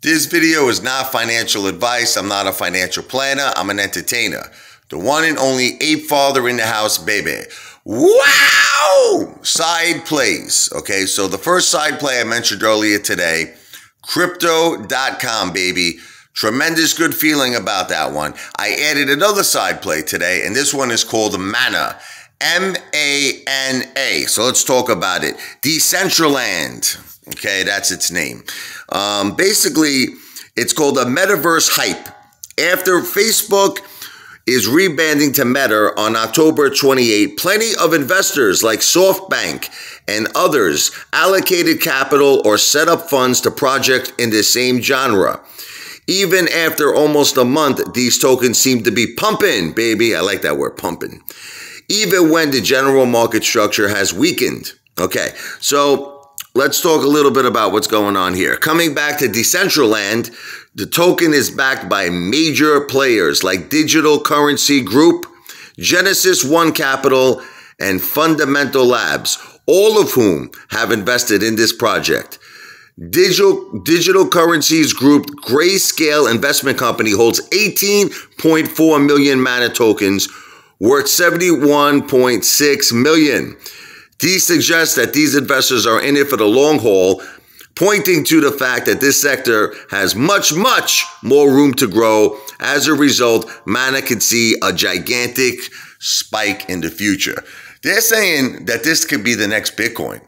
This video is not financial advice. I'm not a financial planner. I'm an entertainer. The one and only ape father in the house, baby. Wow! Side plays. Okay, so the first side play I mentioned earlier today, crypto.com, baby. Tremendous good feeling about that one. I added another side play today, and this one is called Mana. M A N A. So let's talk about it. Decentraland. Okay, that's its name. Um, basically, it's called a metaverse hype. After Facebook is rebanding to Meta on October 28, plenty of investors like SoftBank and others allocated capital or set up funds to projects in the same genre. Even after almost a month, these tokens seem to be pumping, baby. I like that word, pumping. Even when the general market structure has weakened. Okay, so let's talk a little bit about what's going on here. Coming back to Decentraland, the token is backed by major players like Digital Currency Group, Genesis One Capital, and Fundamental Labs, all of whom have invested in this project. Digital, Digital Currencies Group Grayscale Investment Company holds 18.4 million mana tokens worth 71.6 million. These suggest that these investors are in it for the long haul, pointing to the fact that this sector has much, much more room to grow. As a result, Mana could see a gigantic spike in the future. They're saying that this could be the next Bitcoin.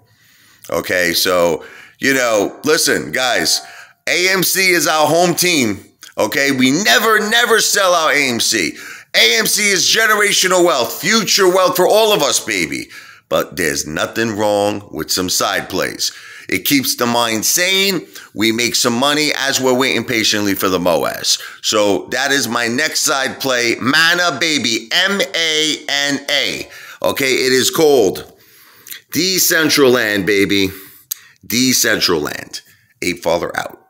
Okay, so, you know, listen, guys, AMC is our home team. Okay, we never, never sell our AMC. AMC is generational wealth, future wealth for all of us, baby but there's nothing wrong with some side plays. It keeps the mind sane. We make some money as we're waiting patiently for the MOASS. So that is my next side play, Mana Baby, M A N A. Okay, it is called Decentraland, baby. Decentraland. Ape Father out.